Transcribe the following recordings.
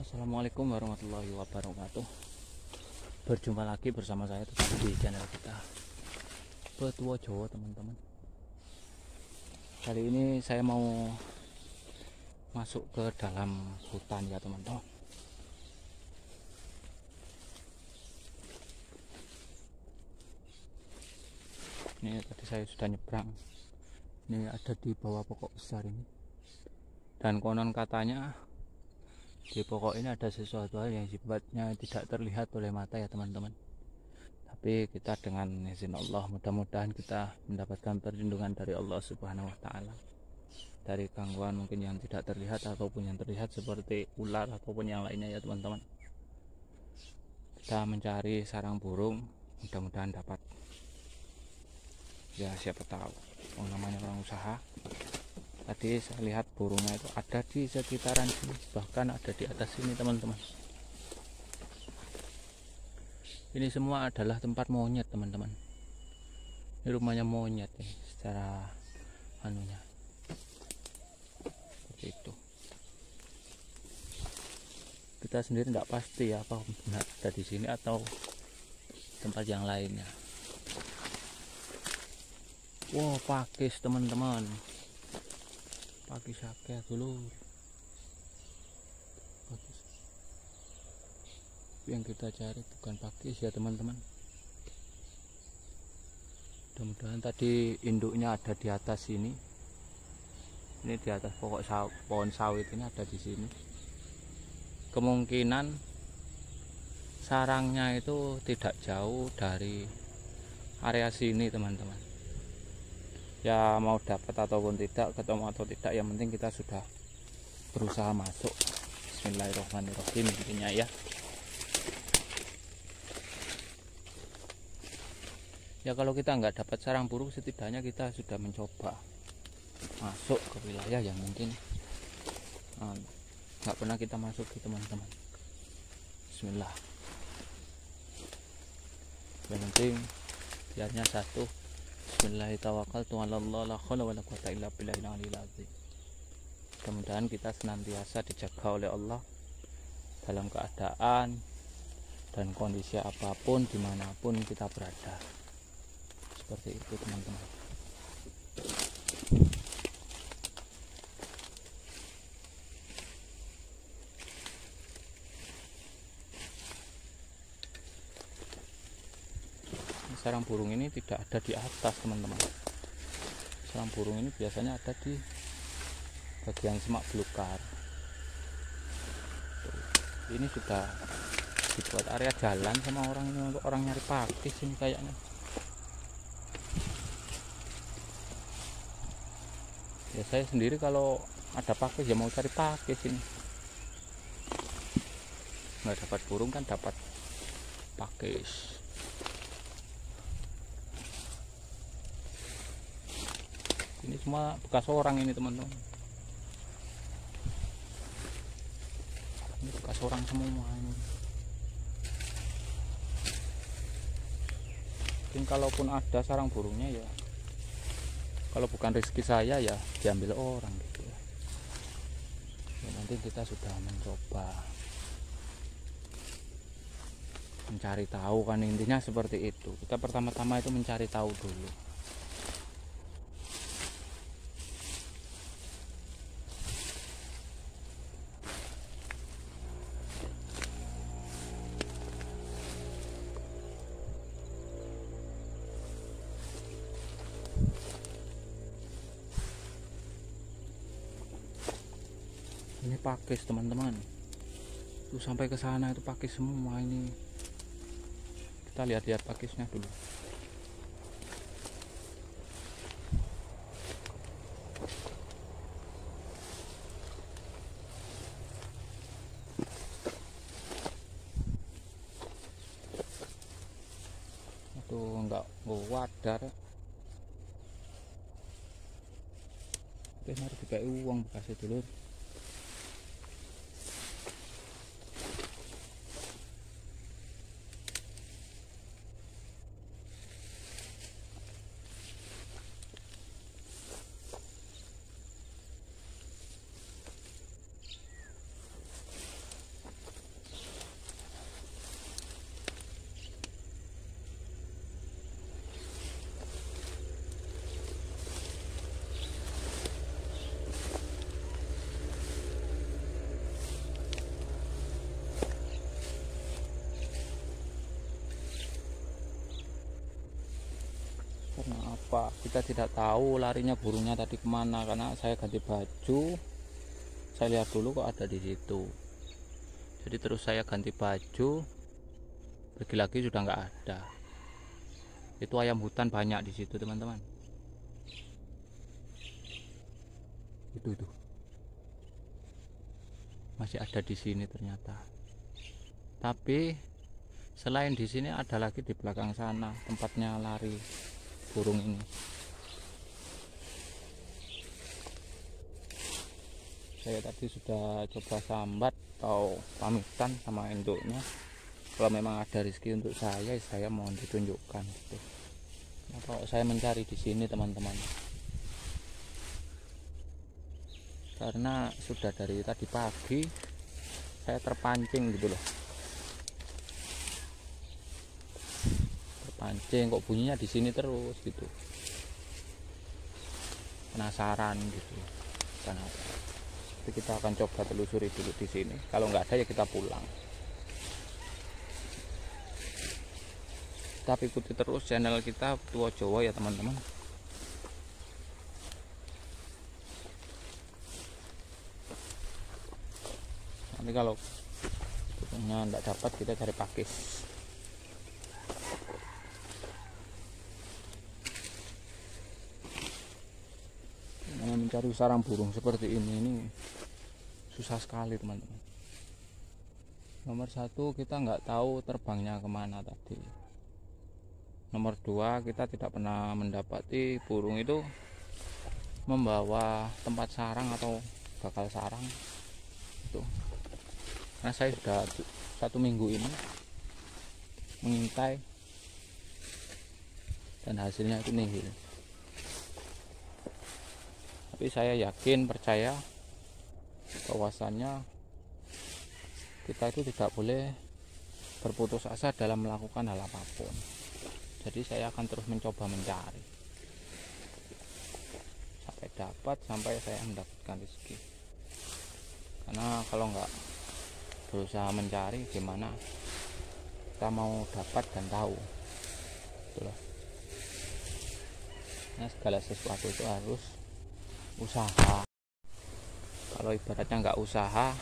Assalamualaikum warahmatullahi wabarakatuh. Berjumpa lagi bersama saya tetap di channel kita Petua Jawa teman-teman. Kali ini saya mau Masuk ke dalam hutan ya teman-teman. Ini tadi saya sudah nyebrang. Ini ada di bawah pokok besar ini. Dan konon katanya di pokok ini ada sesuatu hal yang sifatnya tidak terlihat oleh mata ya teman-teman. Tapi kita dengan izin Allah mudah-mudahan kita mendapatkan perlindungan dari Allah subhanahu wa ta'ala. Dari gangguan mungkin yang tidak terlihat ataupun yang terlihat seperti ular ataupun yang lainnya ya teman-teman. Kita mencari sarang burung mudah-mudahan dapat. Ya siapa tahu. Oh, namanya orang usaha tadi saya lihat burungnya itu ada di sekitaran sini bahkan ada di atas sini teman-teman. Ini semua adalah tempat monyet teman-teman. Ini rumahnya monyet ini secara anunya. Seperti itu. Kita sendiri tidak pasti ya apa benar ada di sini atau tempat yang lainnya. Wow pakis teman-teman pagi sake dulu yang kita cari bukan pakis ya teman-teman. Mudah-mudahan tadi induknya ada di atas sini. Ini di atas pokok saw pohon sawit ini ada di sini. Kemungkinan sarangnya itu tidak jauh dari area sini teman-teman ya mau dapat ataupun tidak ketemu atau tidak yang penting kita sudah berusaha masuk. Bismillahirrahmanirrahim intinya ya. Ya kalau kita nggak dapat sarang burung setidaknya kita sudah mencoba masuk ke wilayah yang mungkin ah, nggak pernah kita masuk ke teman-teman. Bismillah. Yang penting biarnya satu Mudah-mudahan kita senantiasa dijaga oleh Allah dalam keadaan dan kondisi apa pun di mana pun kita berada. Seperti itu teman-teman sarang burung ini tidak ada di atas teman-teman. Sarang burung ini biasanya ada di bagian semak belukar. Ini sudah dibuat area jalan sama orang ini untuk orang nyari pakis ini kayaknya. Ya saya sendiri kalau ada pakis ya mau cari pakis ini nggak dapat burung kan dapat pakis ini semua bekas orang ini teman-teman. Ini bekas orang semua ini. Mungkin kalaupun ada sarang burungnya ya kalau bukan rezeki saya ya diambil orang gitu ya, ya nanti kita sudah mencoba mencari tahu kan intinya seperti itu. Kita pertama-tama itu mencari tahu dulu pakis teman-teman. Tuh sampai ke sana itu pakis semua ini. Kita lihat-lihat pakisnya dulu. Aduh, enggak wadar Oke, mari dikai uang bekasnya dulu. Kita tidak tahu larinya burungnya tadi ke mana karena saya ganti baju saya lihat dulu kok ada di situ. Jadi terus saya ganti baju pergi lagi sudah nggak ada. Itu ayam hutan banyak di situ teman-teman. Itu itu. Masih ada di sini ternyata. Tapi selain di sini ada lagi di belakang sana tempatnya lari burung ini saya tadi sudah coba sambat atau pamitan sama induknya. Kalau memang ada rezeki untuk saya saya mohon ditunjukkan gitu. nah, kalau saya mencari di sini teman-teman. Karena sudah dari tadi pagi saya terpancing gitu loh. Terpancing kok bunyinya di sini terus gitu. Penasaran gitu. Kenapa tapi kita akan coba telusuri dulu di sini. Kalau nggak ada ya kita pulang. Tapi ikuti terus channel kita tua Jawa ya teman-teman. Nanti kalau tidak dapat kita cari pakis mencari sarang burung seperti ini ini susah sekali teman-teman. Nomor satu kita nggak tahu terbangnya ke mana tadi. Nomor dua kita tidak pernah mendapati burung itu membawa tempat sarang atau bakal sarang. Itu. Karena saya sudah satu minggu ini mengintai dan hasilnya itu nihil tapi saya yakin percaya bahwasannya kita itu tidak boleh berputus asa dalam melakukan hal apa pun. Jadi saya akan terus mencoba mencari. Sampai dapat sampai saya mendapatkan rezeki. Karena kalau nggak berusaha mencari gimana kita mau dapat dan tahu? Itulah. nah segala sesuatu itu harus usaha. Kalau ibaratnya nggak usaha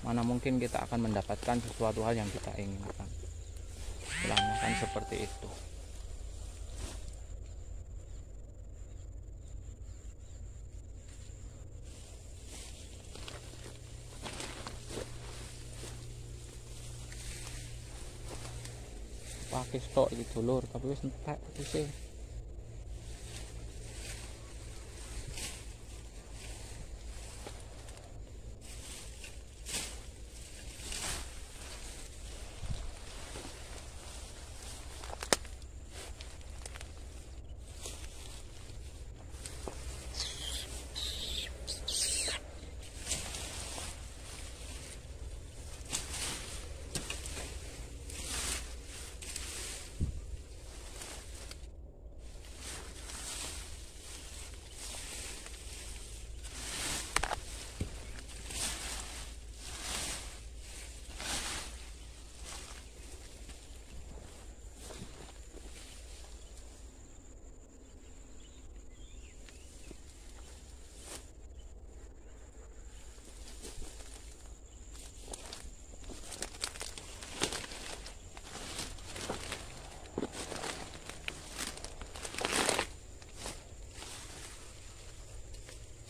mana mungkin kita akan mendapatkan sesuatu hal yang kita inginkan. Selama kan seperti itu. Pakai stok itu lur. Tapi wis entek sih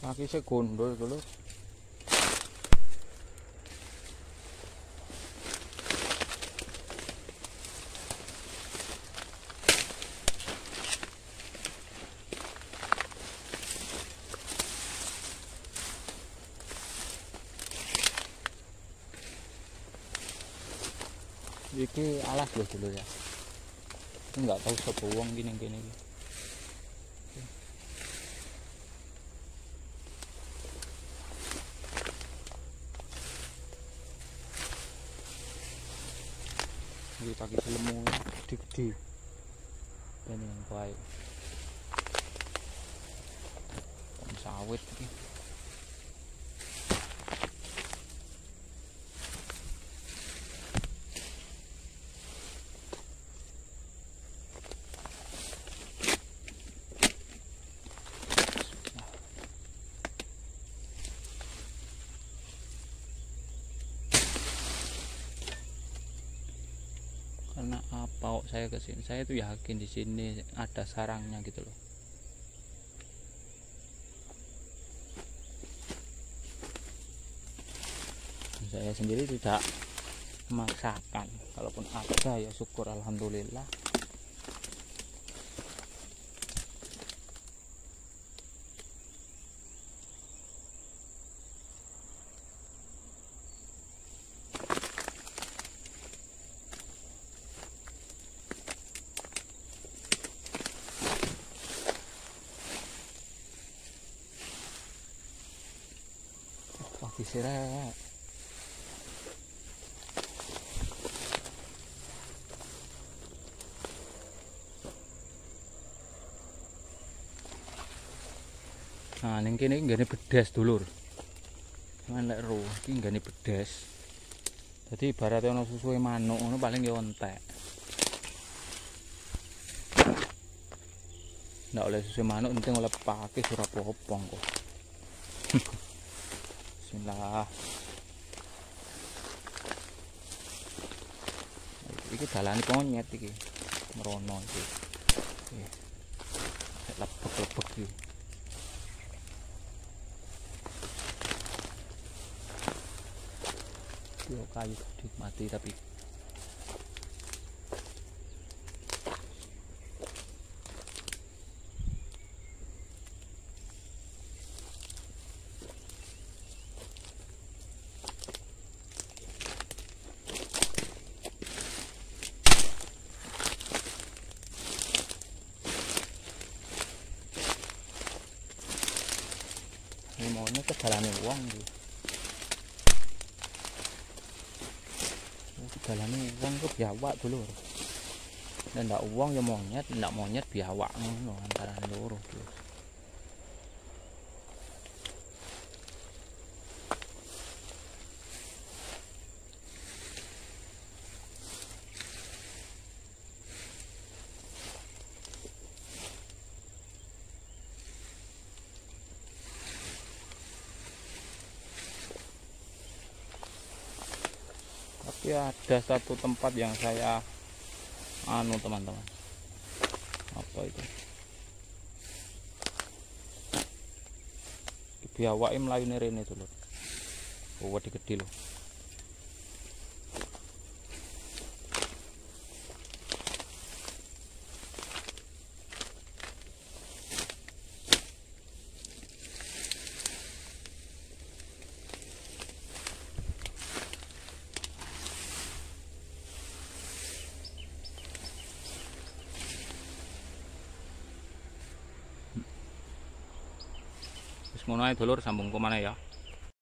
kaki saya gondol dulu iki alas loh dulu ya. Nggak tahu siapa uang gini Ini pakai selemu gede-gede. Yang baik. Sawit ini. Saya ke sini. Saya tuh yakin di sini ada sarangnya gitu loh. Saya sendiri tidak memaksakan. Kalaupun ada ya syukur alhamdulillah sirek Nah, ning kene iki nggane bedes dulur. Cuman lek ro iki nggane bedes. Dadi ibarat ana susuhe manuk ngono paling ya entek. Ndak oleh susu manuk penting oleh pakai surap popong kok. Bismillah. Iki dalane monyet iki. Merono iki. Lepek-lepek iki. Yo kayu mati tapi ini maunya ke dalane wong iki. dalane wong ku biawak dulu dan ndak uang ya monyet ndak monyet biawak ngono antara loro gitu. Tapi ada satu tempat yang saya anu teman-teman. Apa itu? Biawak melayu rene itu loh oh di gede loh Wis ngono ae dulur sambung ke mana ya